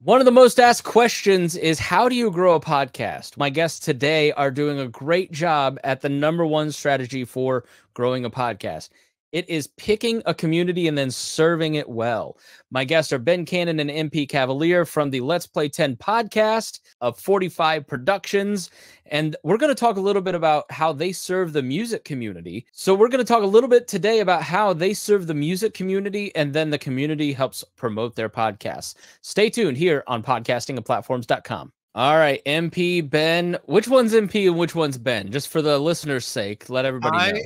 One of the most asked questions is how do you grow a podcast? My guests today are doing a great job at the number one strategy for growing a podcast. It is picking a community and then serving it well. My guests are Ben Cannon and MP Cavalier from the Let's Play 10 podcast of 45 Productions. And we're going to talk a little bit about how they serve the music community. So, we're going to talk a little bit today about how they serve the music community and then the community helps promote their podcasts. Stay tuned here on podcastingandplatforms.com. All right, MP Ben. Which one's MP and which one's Ben? Just for the listeners' sake, let everybody I, know.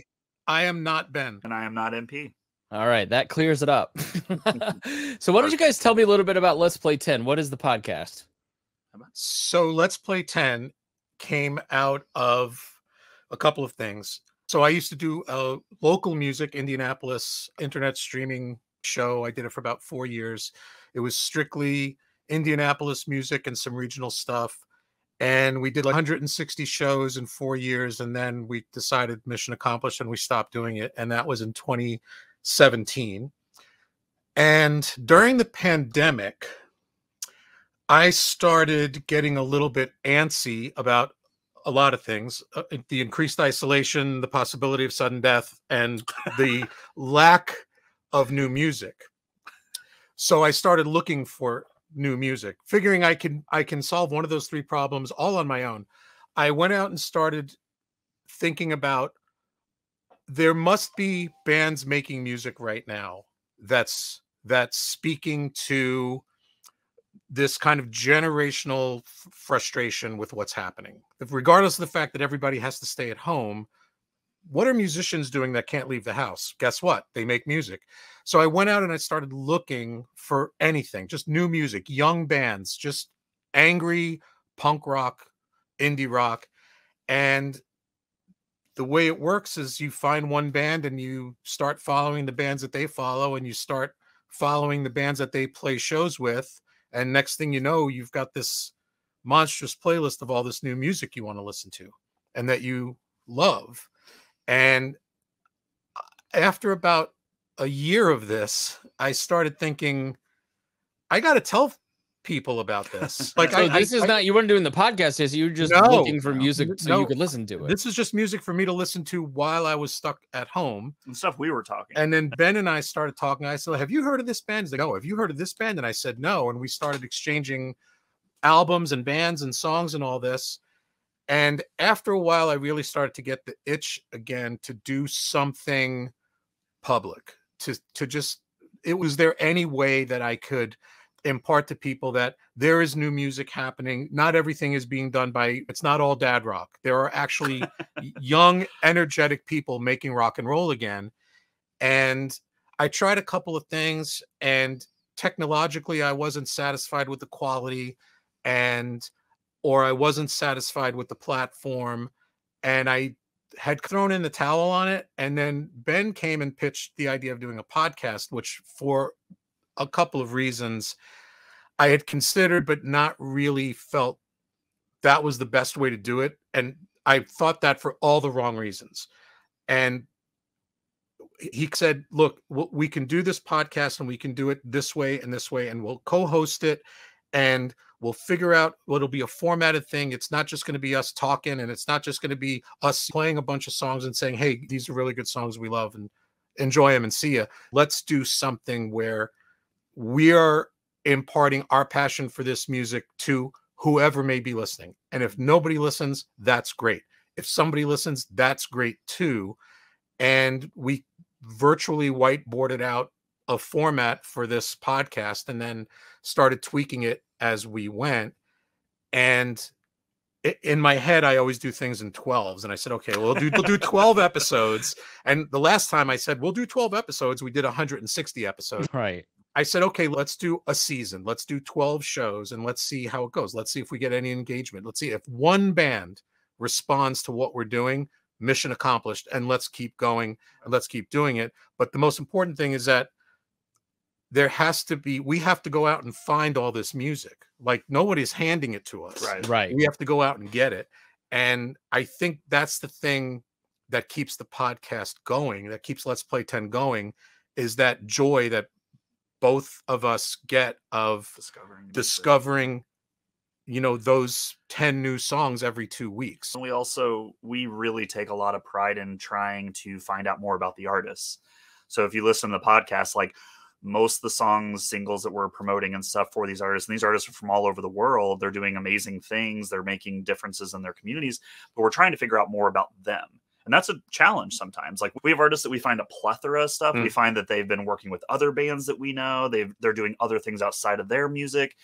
I am not Ben. And I am not MP. All right, that clears it up. so, why don't you guys tell me a little bit about Let's Play 10? What is the podcast? So, Let's Play 10 came out of a couple of things. So, I used to do a local music, Indianapolis internet streaming show. I did it for about four years. It was strictly Indianapolis music and some regional stuff and we did like 160 shows in four years and then we decided mission accomplished and we stopped doing it and that was in 2017 and during the pandemic i started getting a little bit antsy about a lot of things uh, the increased isolation the possibility of sudden death and the lack of new music. So i started looking for new music figuring i can i can solve one of those three problems all on my own. I went out and started thinking about there must be bands making music right now that's that's speaking to this kind of generational frustration with what's happening. Regardless of the fact that everybody has to stay at home what are musicians doing that can't leave the house? Guess what? They make music. So I went out and I started looking for anything, just new music, young bands, just angry punk rock, indie rock. And the way it works is you find one band and you start following the bands that they follow and you start following the bands that they play shows with. And next thing you know, you've got this monstrous playlist of all this new music you want to listen to and that you love. And uh, after about a year of this, I started thinking, I got to tell people about this. Like, so I, this I, is I, not you weren't doing the podcast, is you were just No, looking for music so no. you could listen to it. this is just music for me to listen to while I was stuck at home. And stuff we were talking. And then Ben and I started talking. I said, Have you heard of this band? He's like, Oh, have you heard of this band? And I said, No. And we started exchanging albums and bands and songs and all this. And after a while, I really started to get the itch again to do something public, to to just it was there any way that I could impart to people that there is new music happening. Not everything is being done by it's not all dad rock. There are actually young, energetic people making rock and roll again. And I tried a couple of things, and technologically, I wasn't satisfied with the quality, and or I wasn't satisfied with the platform, and I had thrown in the towel on it. And then Ben came and pitched the idea of doing a podcast, which for a couple of reasons I had considered, but not really felt that was the best way to do it. And I thought that for all the wrong reasons. And he said, Look, we can do this podcast and we can do it this way and this way, and we'll co host it and we'll figure out what'll be a formatted thing. It's not just going to be us talking and it's not just going to be us playing a bunch of songs and saying, Hey, these are really good songs we love and enjoy them and see you. Let's do something where we are imparting our passion for this music to whoever may be listening. And if nobody listens, that's great. If somebody listens, that's great too. And we virtually whiteboarded out a format for this podcast and then started tweaking it as we went. And in my head, I always do things in 12s. And I said, okay, we'll do, we'll do 12 episodes. And the last time I said, we'll do 12 episodes, we did 160 episodes. right. I said, okay, let's do a season. Let's do 12 shows and let's see how it goes. Let's see if we get any engagement. Let's see if one band responds to what we're doing, mission accomplished. And let's keep going and let's keep doing it. But the most important thing is that there has to be, we have to go out and find all this music. Like nobody's handing it to us. right. Right. We have to go out and get it. And I think that's the thing that keeps the podcast going, that keeps Let's Play 10 going, is that joy that both of us get of discovering discovering you know those 10 new songs every two weeks And we also we really take a lot of pride in trying to find out more about the artists. So if you listen to the podcast, like most of the songs, singles that we're promoting and stuff for these artists, and these artists are from all over the world. They're doing amazing things. They're making differences in their communities, but we're trying to figure out more about them. And that's a challenge sometimes. Like we have artists that we find a plethora of stuff. We Mm. find that they've been working with other bands that we know. They've they're doing other things outside of their music.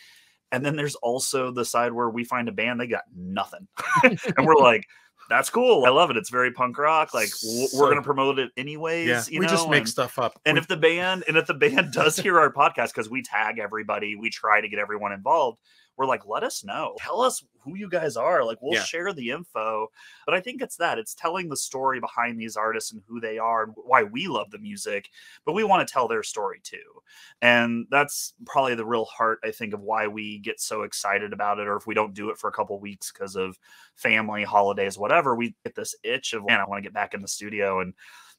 And then there's also the side where we find a band they got nothing. and we're like, that's cool. I love it. It's very punk rock. Like w- we're gonna promote it anyways. yeah we know? just make and, stuff up and We- if the band and if the band does hear our podcast because we tag everybody, we try to get everyone involved. We're like, let us know. Tell us who you guys are. Like we'll Yeah. share the info. But I think it's that. It's telling the story behind these artists and who they are and why we love the music. But we want to tell their story too. And that's probably the real heart, I think, of why we get so excited about it. Or if we don't do it for a couple weeks because of family, holidays, whatever, we get this itch of, man, I want to get back in the studio and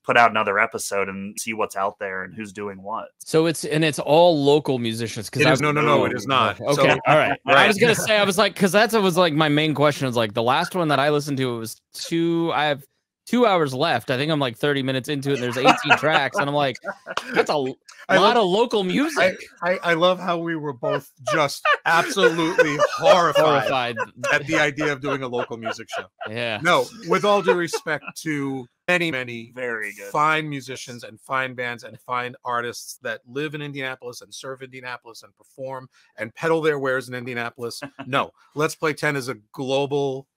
put out another episode and see what's out there and who's doing what. So it's and it's all local musicians because It is- no, no, no, it is oh, not. Okay, So- all right. I was gonna say I was like because that's it was like my main question is like the last one that I listened to it was two. I have two hours left. I think I'm like 30 minutes into it. and There's 18 tracks, and I'm like, that's a l- I lot love- of local music. I, I love how we were both just absolutely horrified Horrified. at the idea of doing a local music show. Yeah. No, with all due respect to many, many Very good. fine musicians and fine bands and fine artists that live in Indianapolis and serve Indianapolis and perform and peddle their wares in Indianapolis. No, Let's Play 10 is a global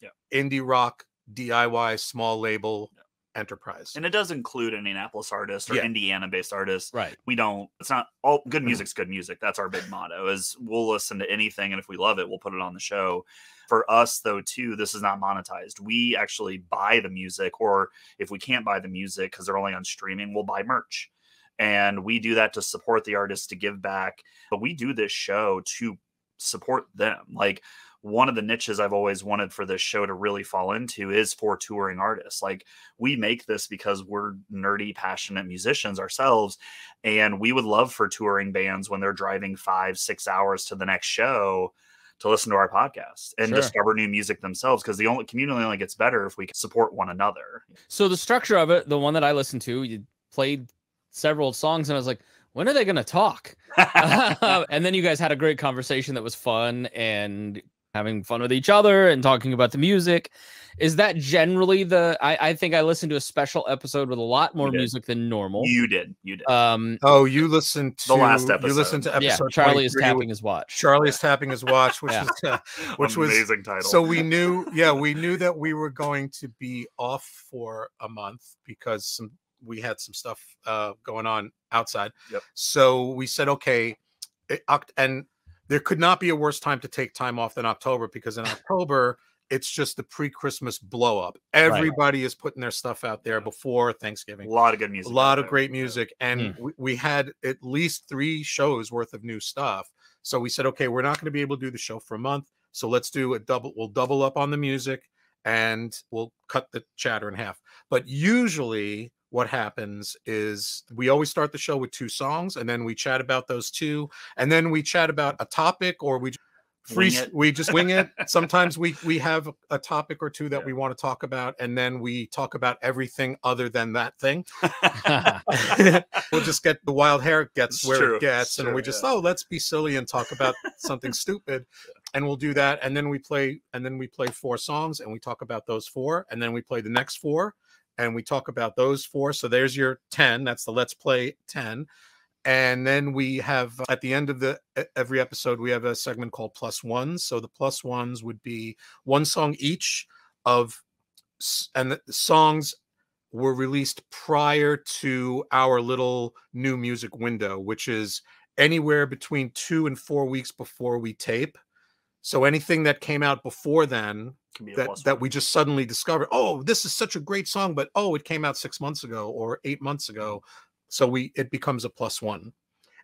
Yeah. indie rock DIY small label Yeah. Enterprise. And it does include Indianapolis artists or Yeah. Indiana based artists. Right. We don't, it's not all good mm-hmm. music's good music. That's our big motto is we'll listen to anything. And if we love it, we'll put it on the show. For us though, too, this is not monetized. We actually buy the music or if we can't buy the music because they're only on streaming, we'll buy merch. And we do that to support the artists to give back. But we do this show to support them. Like one of the niches I've always wanted for this show to really fall into is for touring artists. Like we make this because we're nerdy, passionate musicians ourselves. And we would love for touring bands when they're driving five, six hours to the next show to listen to our podcast and Sure. discover new music themselves. Because the only community only gets better if we can support one another. So the structure of it, the one that I listened to, you played several songs, and I was like, when are they gonna talk? and then you guys had a great conversation that was fun and having fun with each other and talking about the music. Is that generally the? I, I think I listened to a special episode with a lot more music than normal. you did. You did. Um, oh, you listened to The last episode. You listened to yeah, episode Charlie is tapping his watch. Charlie is tapping his watch, which Yeah. is uh, which was- amazing title. so we knew yeah we knew that we were going to be off for a month because some we had some stuff uh going on outside Yep. so we said okay it, and there could not be a worse time to take time off than october because in october it's just the pre-christmas blow up everybody is putting their stuff out there before Thanksgiving. a lot of good music. a lot of great music and Mm. we, we had at least three shows worth of new stuff so we said okay we're not going to be able to do the show for a month so let's do a double we'll double up on the music and we'll cut the chatter in half but usually what happens is we always start the show with two songs and then we chat about those two and then we chat about a topic or we free we just wing it. Sometimes we we have a topic or two that we want to talk about and then we talk about everything other than that thing. We'll just get the wild hair gets It's where true, it gets it's and true, we just yeah. oh let's be silly and talk about something stupid and we'll do that and then we play and then we play four songs and we talk about those four and then we play the next four and we talk about those four. So there's your 10 that's the let's play 10 and then we have at the end of the every episode we have a segment called plus ones. So the plus ones would be one song each of and the songs were released prior to our little new music window which is anywhere between two and four weeks before we tape so anything that came out before then Can be a that that we just suddenly discovered oh this is such a great song but oh it came out six months ago or eight months ago so we it becomes a plus one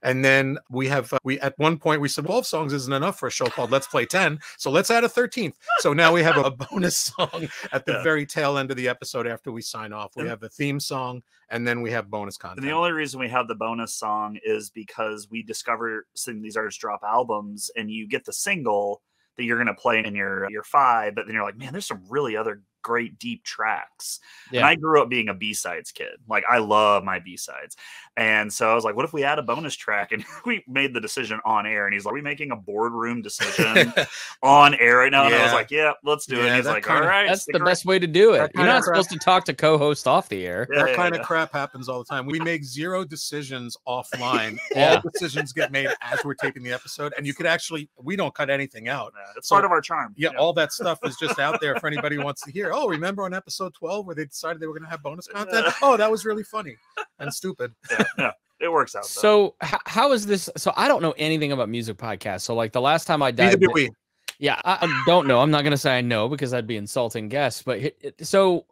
And then we have uh, we at one point we said 12 songs isn't enough for a show called Let's Play 10. So let's add a 13th. So now we have a, bonus song at the Yeah. very tail end of the episode after we sign off. We And- have a theme song and then we have bonus And content. the only reason we have the bonus song is because we discover some of these artists drop albums and you get the single that you're gonna play in your your five, but then you're like, man, there's some really other great deep tracks. And I grew up being a B-sides kid. Like I love my B-sides. And so I was like, what if we add a bonus track? And we made the decision on air. And he's like, Are we making a boardroom decision on air right now? And I was like, Yeah, let's do it. And he's like, kinda- All right. That's stick the around." best way to do it. You're kinda not crap- supposed to talk to co-host off the air. Yeah, that yeah, kind of crap happens all the time. We make zero decisions offline. Yeah. All decisions get made as we're taping the episode, and you could actually we don't cut anything out. Yeah, it's So- part of our charm. Yeah, all that stuff is just out there for anybody who wants to hear. Oh, remember on episode 12 where they decided they were going to have bonus content? Oh, that was really funny and stupid. yeah, yeah, it works out. though. So h- how is this? So I don't know anything about music podcasts. So like the last time I Neither dived, do in- yeah, I, I don't know. I'm not gonna say I know because I'd be insulting guests. But it- it- so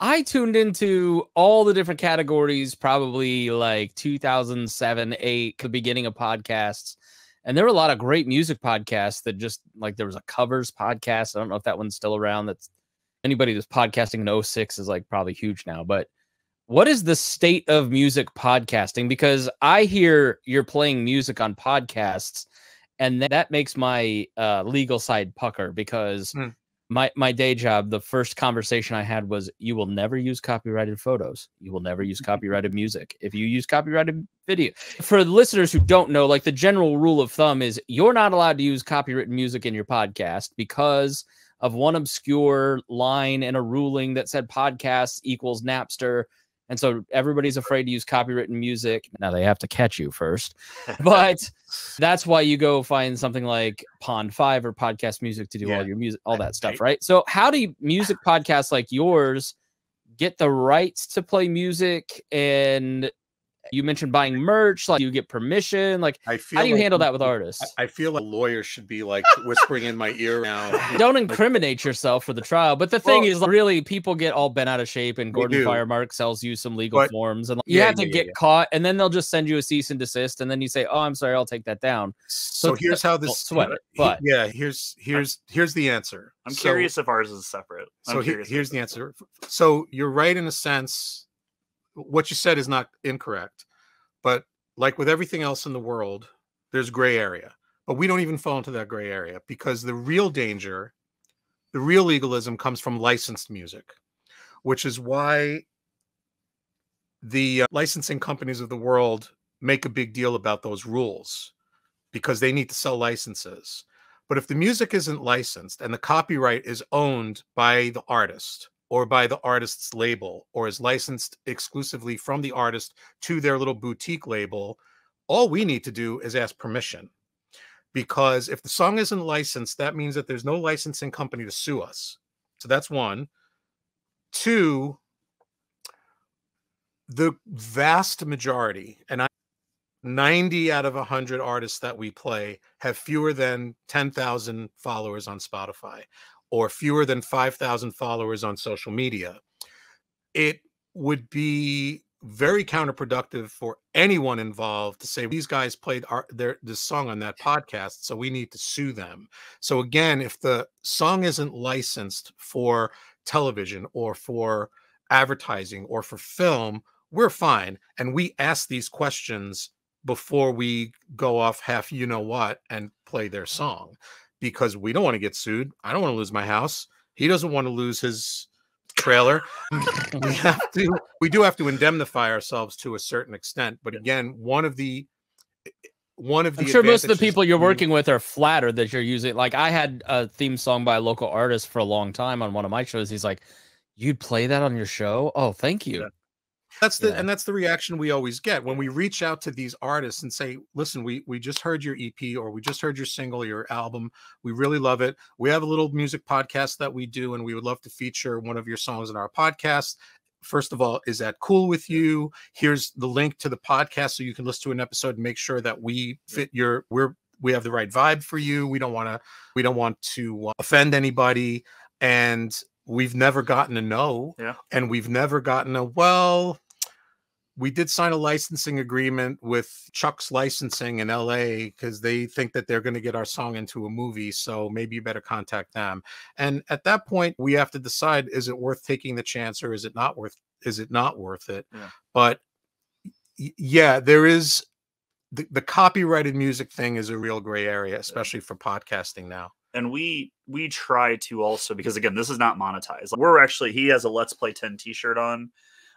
I tuned into all the different categories, probably like 2007, eight, the beginning of podcasts. And there were a lot of great music podcasts that just like there was a covers podcast. I don't know if that one's still around. That's anybody that's podcasting in 06 is like probably huge now. But what is the state of music podcasting? Because I hear you're playing music on podcasts, and that makes my uh, legal side pucker because Hmm. my my day job, the first conversation I had was, "You will never use copyrighted photos. You will never use copyrighted music. If you use copyrighted video." For listeners who don't know, like the general rule of thumb is, you're not allowed to use copyrighted music in your podcast because of one obscure line in a ruling that said podcasts equals Napster. And so everybody's afraid to use copywritten music. Now they have to catch you first. But that's why you go find something like Pond 5 or podcast music to do Yeah. all your music, all that stuff, right? So how do music podcasts like yours get the rights to play music and you mentioned buying merch, like you get permission, like I feel how do you like- handle that with artists? I I feel like lawyers should be like whispering in my ear now. don't incriminate yourself for the trial. But the thing Well- is, really, people get all bent out of shape, and Gordon. Firemark sells you some legal But- forms, and like, you Yeah, have to yeah, yeah, get yeah. caught, and then they'll just send you a cease and desist, and then you say, "Oh, I'm sorry, I'll take that down." So it's- here's how this sweat he- but- yeah, here's here's here's the answer. I'm So- curious if ours is separate. I'm so he- here's the separate. answer. So you're right in a sense. What you said is not incorrect, but like with everything else in the world, there's gray area. But we don't even fall into that gray area because the real danger, the real legalism comes from licensed music, which is why the uh, licensing companies of the world make a big deal about those rules because they need to sell licenses. But if the music isn't licensed and the copyright is owned by the artist or by the artist's label or is licensed exclusively from the artist to their little boutique label, all we need to do is ask permission. Because if the song isn't licensed, that means that there's no licensing company to sue us. So that's one. Two, the vast majority, and I 90 out of 100 artists that we play have fewer than 10,000 followers on Spotify or fewer than 5,000 followers on social media. It would be very counterproductive for anyone involved to say these guys played our their this song on that podcast so we need to sue them. So again, if the song isn't licensed for television or for advertising or for film, we're fine and we ask these questions before we go off half you know what and play their song because we don't want to get sued. I don't want to lose my house. He doesn't want to lose his trailer. we have to we do have to indemnify ourselves to a certain extent, but again, one of the eh, eh, one of the I'm sure most of the people you're mm. working with are flattered that you're using. Like I had a theme song by a local artist for a long time on one of my shows. He's like, "You'd play that on your show? Oh, thank you." Yeah. That's the Yeah. and that's the reaction we always get when we reach out to these artists and say, "Listen, we we just heard your EP or we just heard your single, your album. We really love it. We have a little music podcast that we do, and we would love to feature one of your songs in our podcast." First of all, is that cool with you? Here's the link to the podcast so you can listen to an episode and make sure that we fit your we're we have the right vibe for you. We don't want to we don't want to uh, offend anybody, and we've never gotten a no Yeah. and we've never gotten a well we did sign a licensing agreement with Chuck's licensing in LA because they think that they're going to get our song into a movie. So maybe you better contact them. And at that point, we have to decide: is it worth taking the chance, or is it not worth? Is it not worth it? Yeah. But yeah, there is the, the copyrighted music thing is a real gray area, especially for podcasting now. And we we try to also because again, this is not monetized. We're actually he has a Let's Play 10 t-shirt on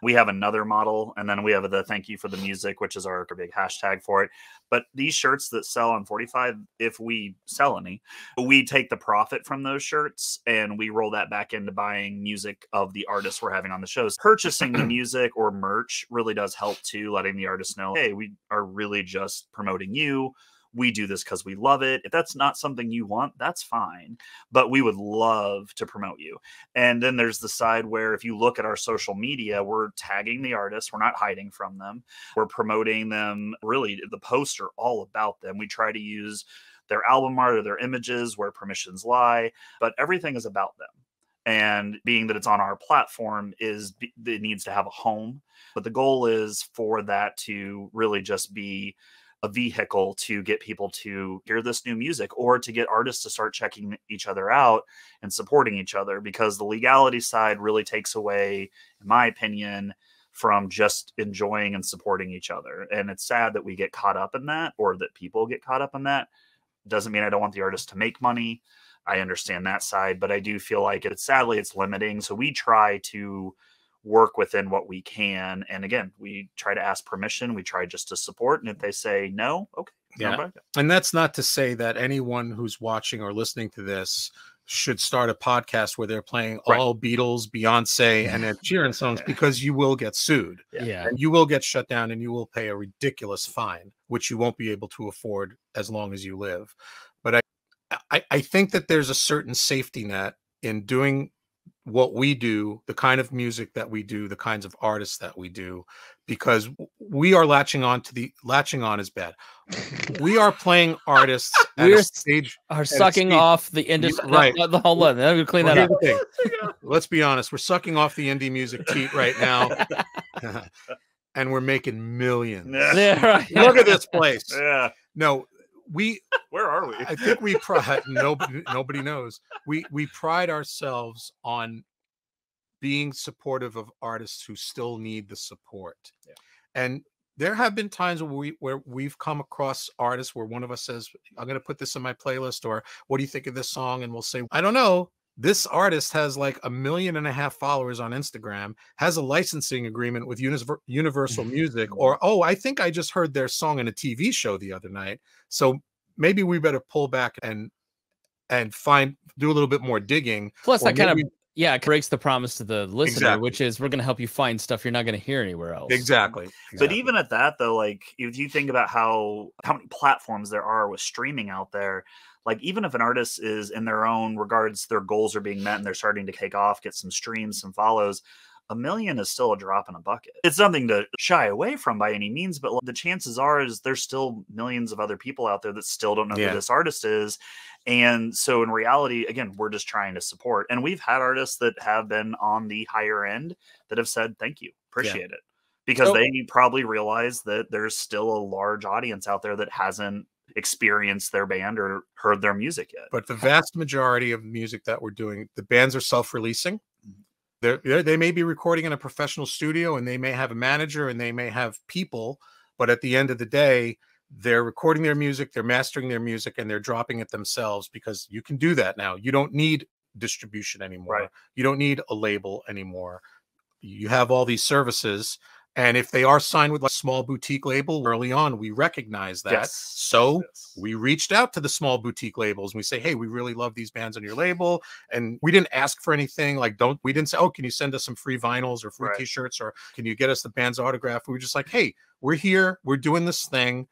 we have another model, and then we have the thank you for the music, which is our big hashtag for it. But these shirts that sell on 45, if we sell any, we take the profit from those shirts and we roll that back into buying music of the artists we're having on the shows. Purchasing the music or merch really does help too, letting the artists know, hey, we are really just promoting you we do this because we love it. If that's not something you want, that's fine. But we would love to promote you. And then there's the side where if you look at our social media, we're tagging the artists, we're not hiding from them. We're promoting them. Really, the posts are all about them. We try to use their album art or their images where permissions lie, but everything is about them and being that it's on our platform is it needs to have a home but the goal is for that to really just be a vehicle to get people to hear this new music or to get artists to start checking each other out and supporting each other because the legality side really takes away in my opinion from just enjoying and supporting each other. And it's sad that we get caught up in that or that people get caught up in that. Doesn't mean i don't want the artist to make money. I understand that side but i do feel like it sadly it's limiting. So we try to work within what we can. And again, we try to ask permission. We try just to support. And if they say no, okay. Yeah. And that's not to say that anyone who's watching or listening to this should start a podcast where they're playing right. all Beatles, Beyonce, and Ed Sheeran songs because you will get sued. Yeah. And you will get shut down and you will pay a ridiculous fine, which you won't be able to afford as long as you live. But I I, I think that there's a certain safety net in doing what we do, the kind of music that we do, the kinds of artists that we do, because we are latching on to the latching on is bad. We are playing artists We're stage are sucking stage. off the industry. Right. The, the whole one. Let me clean well, that up. Let's be honest. We're sucking off the indie music teat right now. and we're making millions. Yeah, right. Look at this place. Yeah. No, we where are we? I think we pride nobody nobody knows. We we pride ourselves on being supportive of artists who still need the support. Yeah. And there have been times where we where we've come across artists where one of us says, I'm gonna put this in my playlist, or what do you think of this song? And we'll say, I don't know. This artist has like a million and a half followers on Instagram, has a licensing agreement with Universal Music, mm-hmm. or oh, I think I just heard their song in a TV show the other night. So maybe we better pull back and and find do a little bit more digging. Plus, that kind of yeah it breaks the promise to the listener, exactly. which is we're going to help you find stuff you're not going to hear anywhere else. Exactly. exactly. But even at that, though, like if you think about how how many platforms there are with streaming out there, like even if an artist is in their own regards their goals are being met and they're starting to take off get some streams some follows a million is still a drop in a bucket. It's something to shy away from by any means but the chances are is there's still millions of other people out there that still don't know yeah. who this artist is. And so in reality again we're just trying to support. And we've had artists that have been on the higher end that have said thank you. Appreciate yeah. it. Because so, they probably realize that there's still a large audience out there that hasn't experienced their band or heard their music yet. But the vast majority of music that we're doing, the bands are self-releasing. Mm-hmm. They're, they're, they may be recording in a professional studio and they may have a manager and they may have people, but at the end of the day, they're recording their music, they're mastering their music, and they're dropping it themselves because you can do that now. You don't need distribution anymore. Right. You don't need a label anymore. You have all these services and if they are signed with a small boutique label early on, we recognize that. Yes. So yes. we reached out to the small boutique labels and we say, hey, we really love these bands on your label. And we didn't ask for anything. Like, don't, we didn't say, oh, can you send us some free vinyls or free right. t shirts or can you get us the band's autograph? We were just like, hey, we're here. We're doing this thing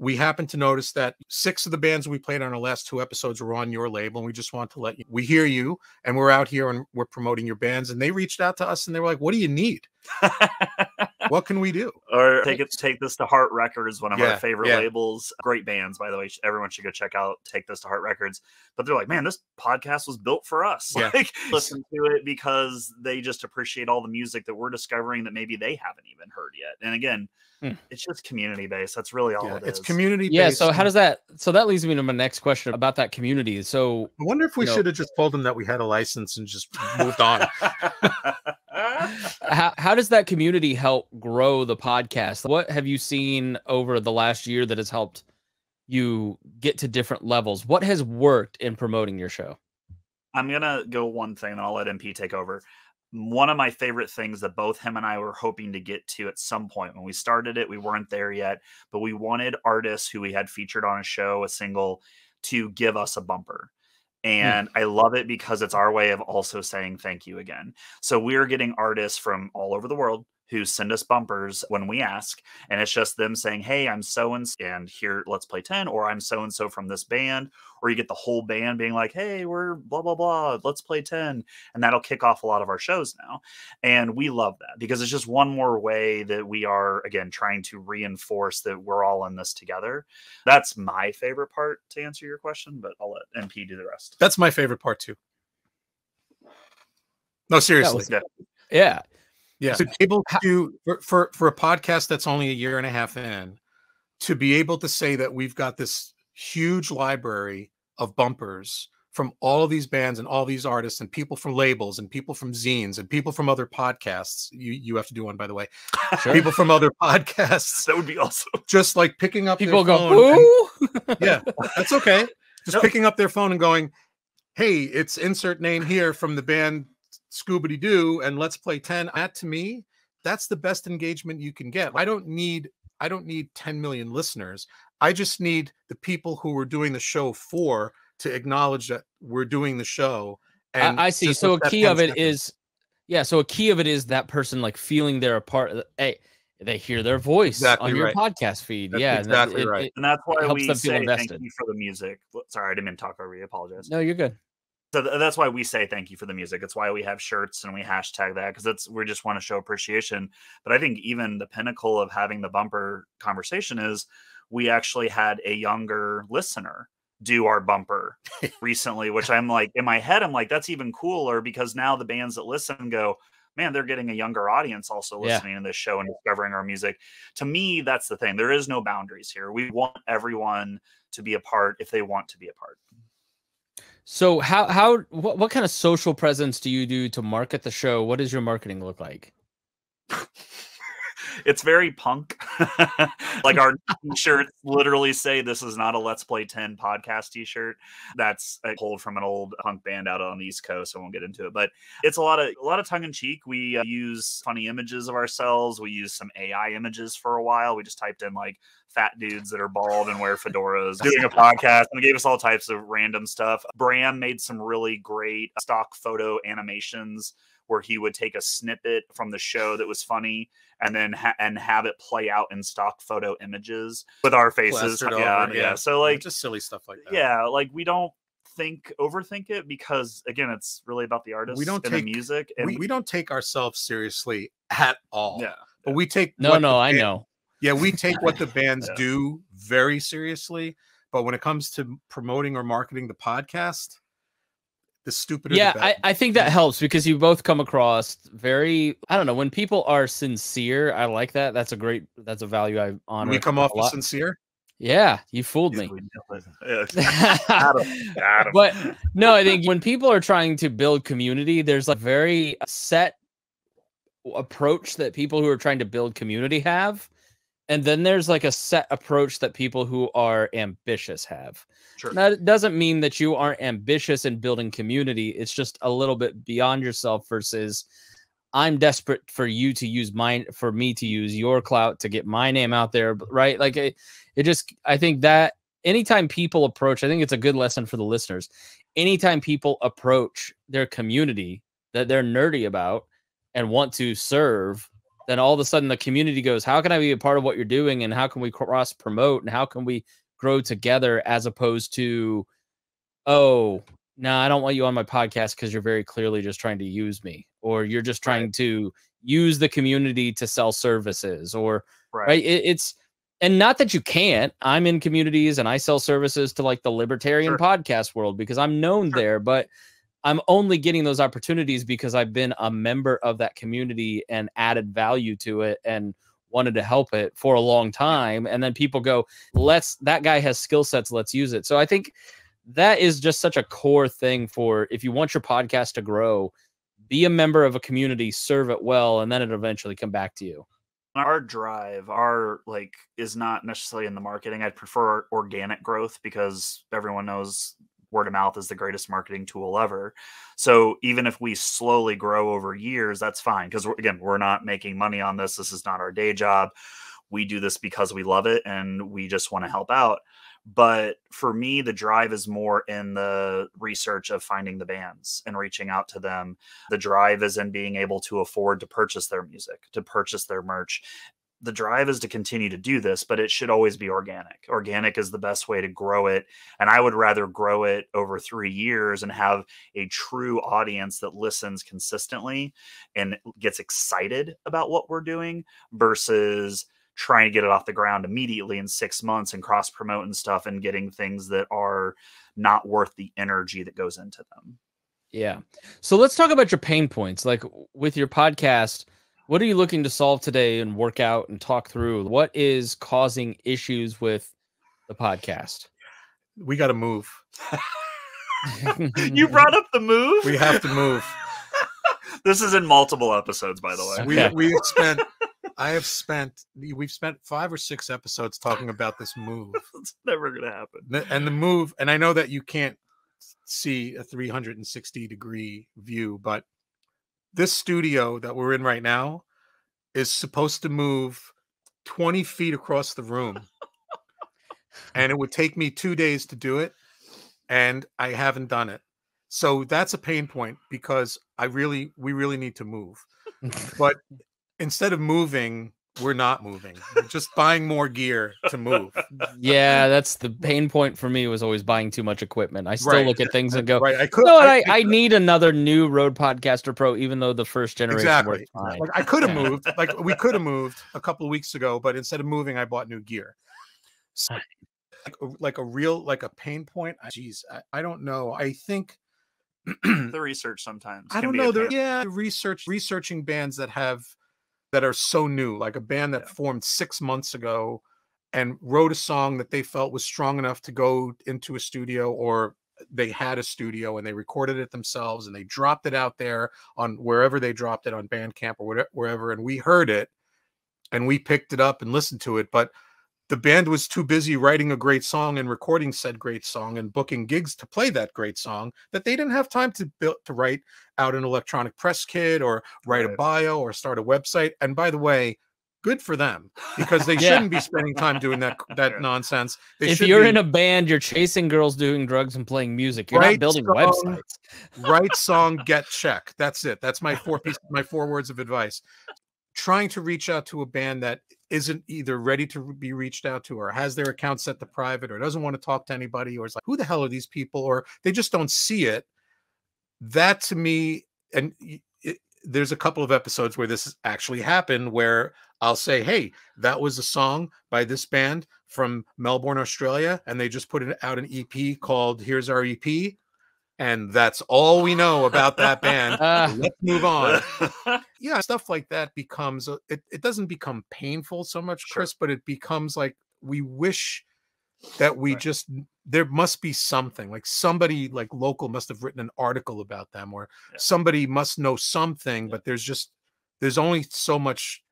we happened to notice that six of the bands we played on our last two episodes were on your label and we just want to let you we hear you and we're out here and we're promoting your bands and they reached out to us and they were like what do you need what can we do? or take it take this to heart records one of Yeah, our favorite yeah. labels great bands by the way everyone should go check out take this to heart records but they're like man this podcast was built for us Yeah. like listen to it because they just appreciate all the music that we're discovering that maybe they haven't even heard yet and again Hmm. it's just community based that's really all Yeah, it it's is. community. Yeah. So how does that? So that leads me to my next question about that community. So I wonder if we you know- should have just told them that we had a license and just moved on. how how does that community help grow the podcast? What have you seen over the last year that has helped you get to different levels? What has worked in promoting your show? I'm gonna go one thing, and I'll let MP take over. One of my favorite things that both him and I were hoping to get to at some point when we started it, we weren't there yet, but we wanted artists who we had featured on a show, a single, to give us a bumper. Hmm. And I love it because it's our way of also saying thank you again. So we're getting artists from all over the world who send us bumpers when we ask and it's just them saying hey i'm so and so and here let's play 10 or i'm so and so from this band or you get the whole band being like hey we're blah blah blah let's play 10 and that'll kick off a lot of our shows now and we love that because it's just one more way that we are again trying to reinforce that we're all in this together that's my favorite part to answer your question but i'll let MP do the rest That's my favorite part too. No, seriously. was- yeah Yeah. To be able to for, for for a podcast that's only a year and a half in, to be able to say that we've got this huge library of bumpers from all of these bands and all these artists and people from labels and people from zines and people from other podcasts. You you have to do one by the way. Sure. People from other podcasts, that would be awesome just like picking up People their go, phone and- yeah, that's okay. Just No. picking up their phone and going, "Hey, it's insert name here from the band Scoobity Doo, and let's play 10." That to me, that's the best engagement you can get. I don't need I don't need 10 million listeners. I just need the people who we're doing the show for to acknowledge that we're doing the show. And I, I see. So a key of it seconds- is, yeah. So a key of it is that person like feeling they're a part. Of, hey, they hear their voice Exactly on your right. podcast feed. That's yeah, and that- exactly it- right. it- and that's why helps we them feel say thank invested. you for the music sorry i didn't mean to talk over you I apologize no, you're good. So th- that's why we say thank you for the music. It's why we have shirts and we hashtag that because it's we just want to show appreciation. But I think even the pinnacle of having the bumper conversation is we actually had a younger listener do our bumper recently, which I'm like in my head, I'm like, that's even cooler because now the bands that listen go, man, they're getting a younger audience also Yeah. listening to this show and discovering our music. To me, that's the thing. There is no boundaries here. We want everyone to be a part if they want to be a part. So how how what, what kind of social presence do you do to market the show? What does your marketing look like? it's very punk. like our t-shirts literally say this is not a Let's Play 10 podcast t-shirt. That's a pulled from an old punk band out on the East Coast. I won't get into it, but it's a lot of a lot of tongue in cheek. We uh, use funny images of ourselves. We use some AI images for a while. We just typed in like fat dudes that are bald and wear fedoras doing a podcast and gave us all types of random stuff. Bram made some really great stock photo animations where he would take a snippet from the show that was funny and then ha- and have it play out in stock photo images with our faces. Yeah, over, yeah. yeah. So like, just silly stuff like that. yeah, like we don't think overthink it because again, it's really about the artist. we don't and take- the music. And we, we don't take ourselves seriously at all. yeah, But we take No, no, I band- know. Yeah, we take what the bands Yeah. do very seriously, but when it comes to promoting or marketing the podcast, the stupider. Yeah, the I. I think that helps because you both come across very I don't know, when people are sincere, I like that. That's a great that's a value I honor. we come off as sincere. Yeah, you fooled me. easily nailed it. Yeah. Got him, got him. but no, I think when people are trying to build community, there's like very set approach that people who are trying to build community have. And then there's like a set approach that people who are ambitious have. Sure. Now, it doesn't mean that you aren't ambitious in building community. It's just a little bit beyond yourself versus I'm desperate for you to use mine, for me to use your clout to get my name out there. Right. Like it, it just, I think that anytime people approach, I think it's a good lesson for the listeners. Anytime people approach their community that they're nerdy about and want to serve, then all of a sudden the community goes, How can I be a part of what you're doing? And how can we cross promote? And how can we grow together as opposed to, Oh, no, I don't want you on my podcast because you're very clearly just trying to use me, or you're just trying to use the community to sell services or Right. right, It, it's and not that you can't i'm in communities and i sell services to like the libertarian Sure. podcast world because i'm known Sure. there but i'm only getting those opportunities because i've been a member of that community and added value to it and wanted to help it for a long time. And then people go let's that guy has skill sets let's use it. So i think that is just such a core thing for if you want your podcast to grow be a member of a community serve it well and then it'll eventually come back to you. Our drive our like is not necessarily in the marketing. I'd prefer organic growth because everyone knows word of mouth is the greatest marketing tool ever. So even if we slowly grow over years that's fine because again we're not making money on this this is not our day job. We do this because we love it and we just want to help out. But for me the drive is more in the research of finding the bands and reaching out to them. The drive is in being able to afford to purchase their music to purchase their merch the drive is to continue to do this but it should always be organic organic is the best way to grow it and i would rather grow it over 3 years and have a true audience that listens consistently and gets excited about what we're doing versus trying to get it off the ground immediately in six months and cross promote and stuff and getting things that are not worth the energy that goes into them. Yeah. So let's talk about your pain points. Like with your podcast, what are you looking to solve today and work out and talk through? What is causing issues with the podcast? We got to move. you brought up the move. We have to move. this is in multiple episodes, by the way. Okay. We we have spent. I have spent. We've spent five or six episodes talking about this move. it's never gonna happen. And the move and i know that you can't see a 360 degree view but this studio that we're in right now is supposed to move 20 feet across the room and it would take me two days to do it and i haven't done it. So that's a pain point because i really we really need to move. But instead of moving we're not moving we're just buying more gear to move yeah, that's the pain point for me was always buying too much equipment. I still Right. look at things and go, right i could no, I, I- I need another new Rode Podcaster Pro, even though the first generation exactly. worked fine. Like I could have Yeah. moved, like we could have moved a couple of weeks ago, but instead of moving, I bought new gear. So, like, a- like a real, like a pain point. I- Geez, I, I don't know. I think the research sometimes. I don't know. There, yeah, research researching bands that have that are so new, like a band that Yeah. formed six months ago and wrote a song that they felt was strong enough to go into a studio or they had a studio and they recorded it themselves and they dropped it out there on wherever they dropped it on Bandcamp or whatever, wherever and we heard it and we picked it up and listened to it but the band was too busy writing a great song and recording said great song and booking gigs to play that great song that they didn't have time to build to write out an electronic press kit or write a bio or start a website and by the way good for them because they Yeah. shouldn't be spending time doing that that Yeah. nonsense they if you're be in a band, you're chasing girls doing drugs and playing music. You're not building song, websites. right song get check that's it that's my four piece my four words of advice trying to reach out to a band that isn't either ready to be reached out to or has their account set to private or doesn't want to talk to anybody or is like who the hell are these people or they just don't see it that to me and it, there's a couple of episodes where this actually happened where I'll say, "Hey, that was a song by this band from Melbourne, Australia, and they just put it out an EP called Here's Our EP." And that's all we know about that band. Ah. Let's move on. Yeah, stuff like that becomes it, it doesn't become painful so much, Sure. Chris, but it becomes like we wish that we Right. just there must be something like somebody like local must have written an article about them or Yeah. somebody must know something but there's just there's only so much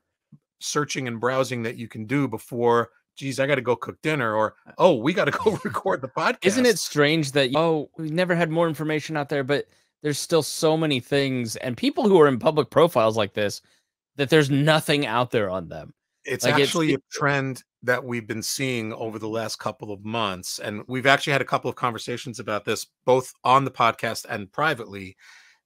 searching and browsing that you can do before geez i gotta go cook dinner or uh, oh we gotta go record the podcast Isn't it strange that oh we've never had more information out there, but there's still so many things and people who are in public profiles like this that there's nothing out there on them. it's Like, actually it- a trend that we've been seeing over the last couple of months and we've actually had a couple of conversations about this both on the podcast and privately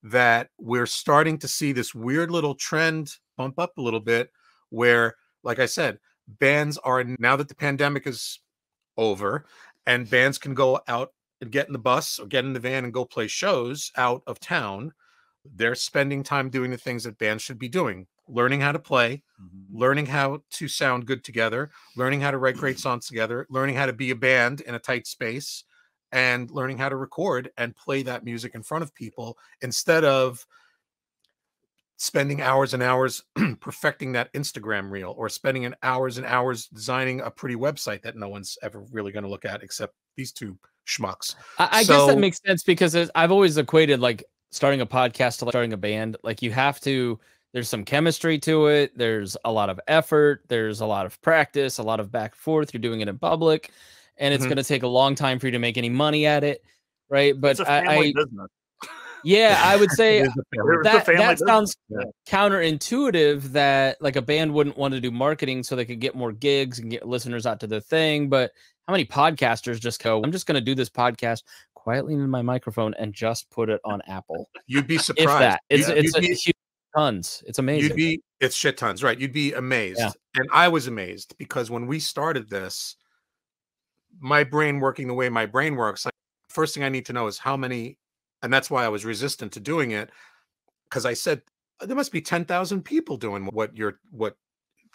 that we're starting to see this weird little trend bump up a little bit where like i said bands are now that the pandemic is over and bands can go out and get in the bus or get in the van and go play shows out of town they're spending time doing the things that bands should be doing learning how to play Mhm. learning how to sound good together learning how to write great songs together learning how to be a band in a tight space and learning how to record and play that music in front of people instead of spending hours and hours perfecting that Instagram reel or spending an hours and hours designing a pretty website that no one's ever really going to look at except these two schmucks. I, I guess that makes sense because I've always equated like starting a podcast to like starting a band. Like you have to, there's some chemistry to it. There's a lot of effort. There's a lot of practice, a lot of back and forth. You're doing it in public, and it's Mhm. going to take a long time for you to make any money at it, right? But It's a I, I business. Yeah, I would say It is a family. It's a that that sounds Yeah. counterintuitive that like a band wouldn't want to do marketing so they could get more gigs and get listeners out to their thing but how many podcasters just go i'm just going to do this podcast quietly in my microphone and just put it on apple You'd be if surprised. that it's You'd- it's a be- huge tons it's amazing You'd be it's shit tons, right? You'd be amazed. And I was amazed because when we started this, my brain working the way my brain works, like first thing I need to know is how many, and that's why I was resistant to doing it. Because I said uh, there must be 10,000 people doing what you're what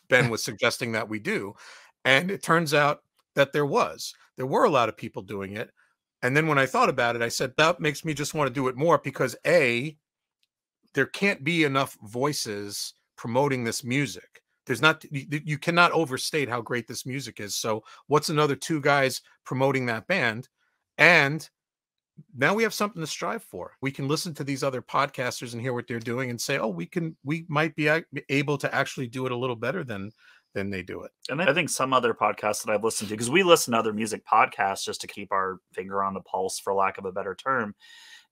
Ben was suggesting that we do. And it turns out that there was. There were a lot of people doing it. And then when I thought about it, I said that makes me just want to do it more because A, there can't be enough voices promoting this music. There's not you cannot overstate how great this music is. So what's another two guys promoting that band? And now we have something to strive for. We can listen to these other podcasters and hear what they're doing and say, "Oh, we can we might be able to actually do it a little better than than they do it." And I think some other podcasts that I've listened to, because we listen to other music podcasts just to keep our finger on the pulse, for lack of a better term.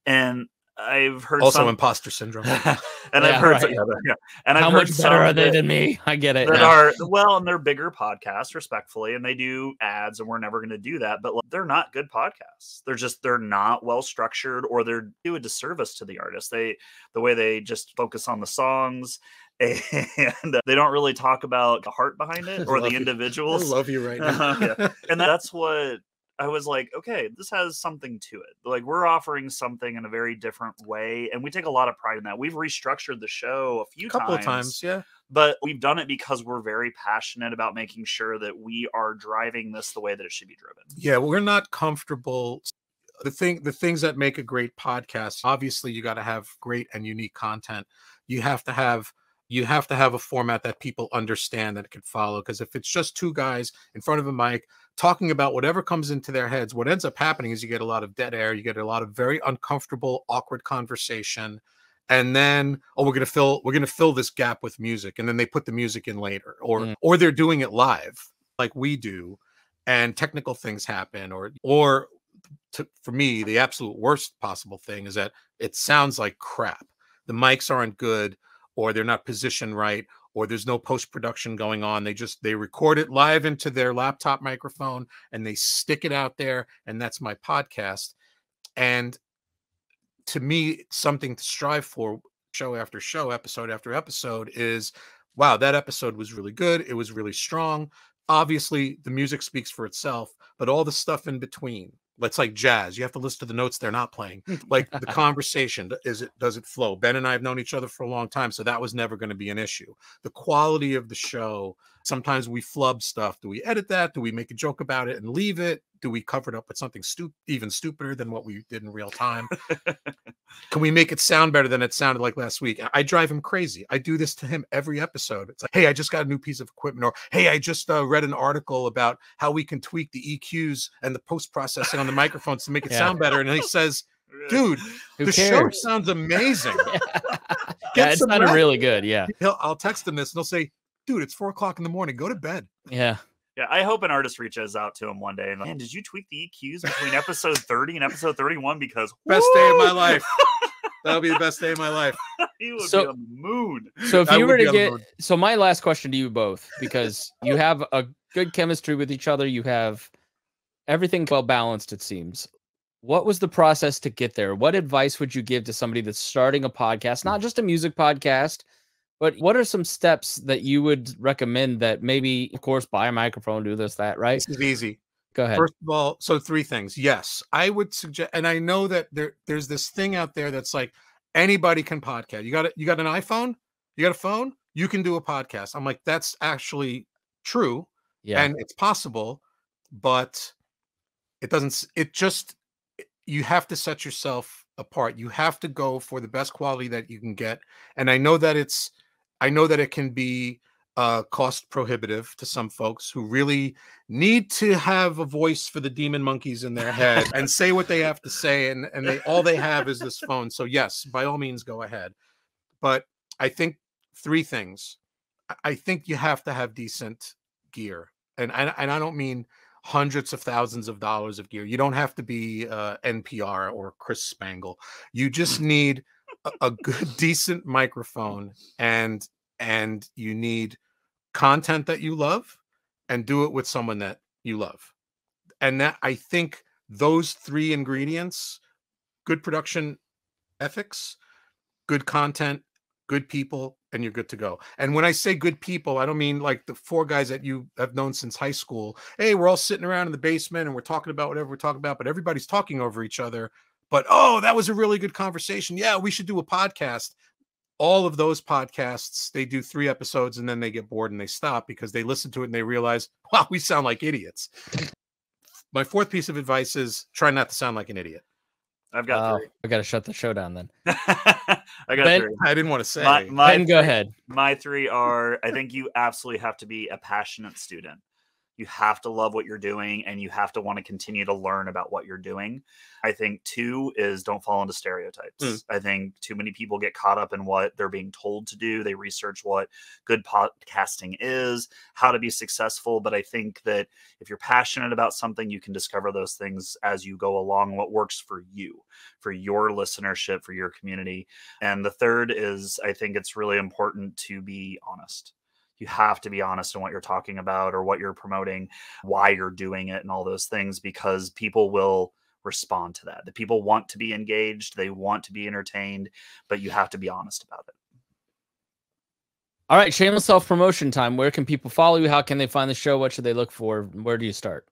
And I've heard Also some, imposter syndrome. and Yeah, I've heard some, right. yeah, yeah. and how I've heard much some better are they that- than me i get it that yeah. are well, and they're bigger podcasts, respectfully, and they do ads, and we're never going to do that. But like, they're not good podcasts. They're just they're not well structured, or they're do a disservice to the artist. They the way they just focus on the songs, and uh, they don't really talk about the heart behind it or Love the you. I individuals. love you right now. Yeah. and that's what I was like, okay, this has something to it. Like we're offering something in a very different way, and we take a lot of pride in that. We've restructured the show a few a couple times, of times, yeah. but we've done it because we're very passionate about making sure that we are driving this the way that it should be driven. Yeah, we're not comfortable. The thing, the things that make a great podcast, obviously, you got to have great and unique content. You have to have you have to have a format that people understand that can follow. Because if it's just two guys in front of a mic talking about whatever comes into their heads, what ends up happening is you get a lot of dead air. You get a lot of very uncomfortable, awkward conversation. And then, oh, we're gonna fill we're gonna fill this gap with music, and then they put the music in later, or Mm. or they're doing it live like we do, and technical things happen or or to, for me the absolute worst possible thing is that it sounds like crap the mics aren't good or they're not positioned right or there's no post production going on. They just they record it live into their laptop microphone and they stick it out there and that's my podcast. And to me something to strive for show after show episode after episode is wow that episode was really good. It was really strong. Obviously the music speaks for itself but all the stuff in between it's like jazz you have to listen to the notes they're not playing. Like the conversation is it does it flow? Ben and i have known each other for a long time so that was never going to be an issue. The quality of the show sometimes we flub stuff. Do we edit that? Do we make a joke about it and leave it do we cover it up with something stu- even stupider than what we did in real time? Can we make it sound better than it sounded like last week? I drive him crazy. I do this to him every episode. It's like hey i just got a new piece of equipment or hey i just uh, read an article about how we can tweak the eqs and the post processing on the microphones to make it Yeah. sound better and he says dude Who the show sounds amazing. Yeah, it some sounded rest. really good. Yeah, He'll, i'll text him this and he'll say dude it's four o'clock in the morning. Go to bed. Yeah. Yeah, I hope an artist reaches out to him one day and like, man, did you tweak the EQs between episode 30 and episode 31? Because best day of my life that'll be the best day of my life he would So- be on the moon. So if I you were to get, so my last question to you both, because you have a good chemistry with each other, you have everything well balanced. It seems. What was the process to get there? What advice would you give to somebody that's starting a podcast, not hmm. just a music podcast, but what are some steps that you would recommend that maybe, of course, buy a microphone, do this, that, right? this is easy Go ahead. First of all, so three things. Yes, I would suggest, and I know that there there's this thing out there that's like, anybody can podcast. You got it. You got an iPhone. You got a phone. You can do a podcast. I'm like, that's actually true, Yeah. and it's possible, but it doesn't. It just you have to set yourself apart. You have to go for the best quality that you can get. And I know that it's. I know that it can be uh, cost prohibitive to some folks who really need to have a voice for the demon monkeys in their head and say what they have to say and and they all they have is this phone. So yes by all means go ahead. But i think three things. I- think you have to have decent gear. And i and i don't mean hundreds of thousands of dollars of gear. You don't have to be uh, npr or chris spangle. You just need a, a good decent microphone and and you need content that you love and do it with someone that you love. And that i think those three ingredients good production ethics good content good people and you're good to go. And when i say good people i don't mean like the four guys that you have known since high school hey we're all sitting around in the basement and we're talking about whatever we're talking about but everybody's talking over each other but oh that was a really good conversation. Yeah we should do a podcast all of those podcasts they do three episodes and then they get bored and they stop because they listen to it and they realize wow we sound like idiots my fourth piece of advice is try not to sound like an idiot I've got Oh, three. I got to shut the show down then. I got Ben- three. i didn't want to say My, my Ben, go ahead. My three are I think you absolutely have to be a passionate student. You have to love what you're doing and you have to want to continue to learn about what you're doing. I think two is don't fall into stereotypes. Mm. I think too many people get caught up in what they're being told to do. They research what good podcasting is, how to be successful. But I think that if you're passionate about something, you can discover those things as you go along, what works for you, for your listenership, for your community. And the third is I think it's really important to be honest. You have to be honest in what you're talking about or what you're promoting, why you're doing it, and all those things because people will respond to that. The people want to be engaged, they want to be entertained, but you have to be honest about it. All right, shameless self promotion time. Where can people follow you? How can they find the show? What should they look for? Where do you start?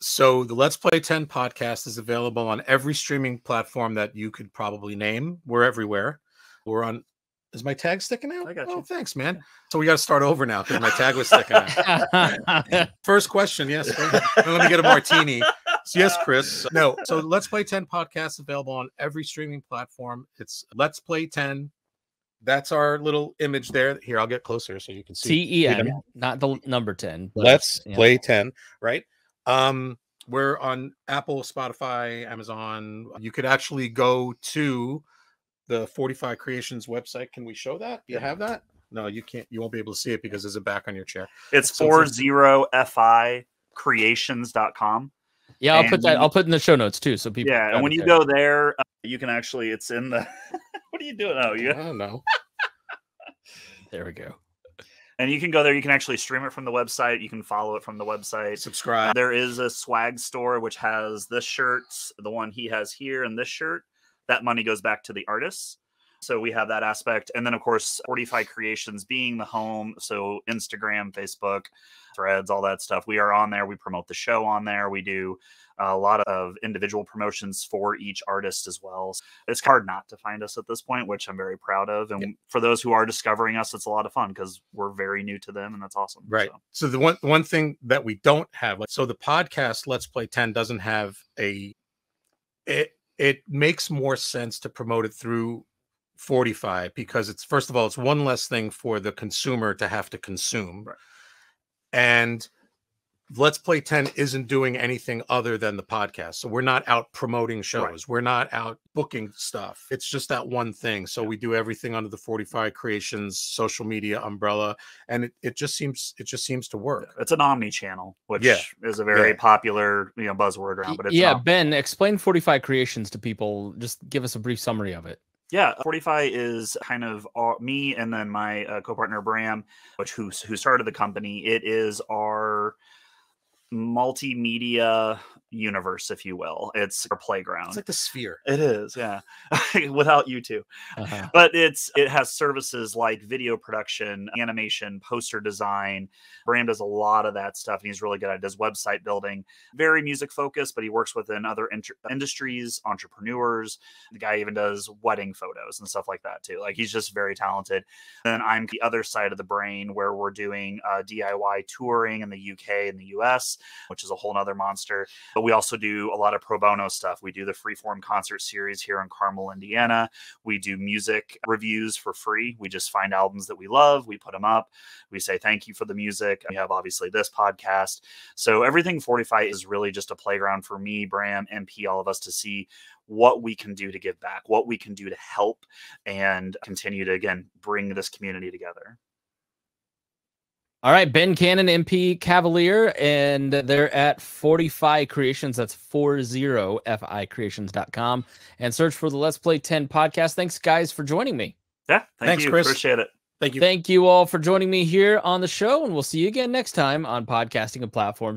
So the Let's Play 10 podcast is available on every streaming platform that you could probably name. We're everywhere. We're on. Is my tag sticking out? I got Oh, you. thanks, man. So we got to start over now because my tag was sticking out. First question, yes. Let me get a martini. So yes, Chris. No. So Let's Play 10 podcast available on every streaming platform. It's Let's Play 10. That's our little image there. Here, I'll get closer so you can see. T E See them? N, not the number 10. but- Let's yeah. play 10, right? Um, we're on Apple, Spotify, Amazon. You could actually go to the 45 Creations website. Can we show that? Do you have that? No, you can't. You won't be able to see it because there's a back on your chair. It's So it's a- 40fi creations.com. Yeah, I'll put And that. you- I'll put in the show notes too, so people. Yeah, got and when it you there. go there, uh, you can actually it's in the What are you doing? Oh, I you don't know. there we go. and you can go there. You can actually stream it from the website. You can follow it from the website. Subscribe. There is a swag store which has this shirts, the one he has here, and this shirt. That money goes back to the artists. So we have that aspect. And then, of course, 45 Creations being the home. So Instagram, Facebook, threads, all that stuff. We are on there. We promote the show on there. We do a lot of individual promotions for each artist as well. It's hard not to find us at this point, which I'm very proud of. And for those who are discovering us, it's a lot of fun because we're very new to them and that's awesome. Right. So, So the one one thing that we don't have, like, so the podcast Let's Play 10 doesn't have a it it makes more sense to promote it through 45 because it's first of all, it's one less thing for the consumer to have to consume. Right. And Let's Play 10 isn't doing anything other than the podcast. So we're not out promoting shows. We're not out booking stuff. It's just that one thing. So we do everything under the 45 creations social media umbrella and it, it just seems it just seems to work. it's an omni channel, which Yeah. is a very Yeah. popular you know buzzword around. But it's yeah. Ben, explain 45 creations to people. Just give us a brief summary of it. Yeah, 45 is kind of our, me and then my uh, co-partner Bram, which who who started the company. It is our multimedia universe, if you will. It's our playground. It's like the sphere. It is, yeah. Without you two. Uh-huh. But it's it has services like video production, animation, poster design. Bram does a lot of that stuff and he's really good at it. Does website building, very music focused, but he works within other inter- industries, entrepreneurs. The guy even does wedding photos and stuff like that too. Like he's just very talented. And I'm the other side of the brain where we're doing uh, DIY touring in the UK and the US, which is a whole nother monster. But we also do a lot of pro bono stuff. We do the freeform concert series here in Carmel, Indiana. We do music reviews for free. We just find albums that we love, we put them up, we say thank you for the music. We have obviously this podcast. So everything Fortify is really just a playground for me, Bram, MP, all of us to see what we can do to give back, what we can do to help and continue to again bring this community together. All right, Ben Cannon, MP Cavalier, and they're at Fortify Creations. That's 40ficreations.com. And search for the Let's Play 10 podcast. Thanks, guys, for joining me. Yeah, thank Thanks, you. Chris. Appreciate it. Thank you. Thank you all for joining me here on the show, and we'll see you again next time on Podcasting and Platforms.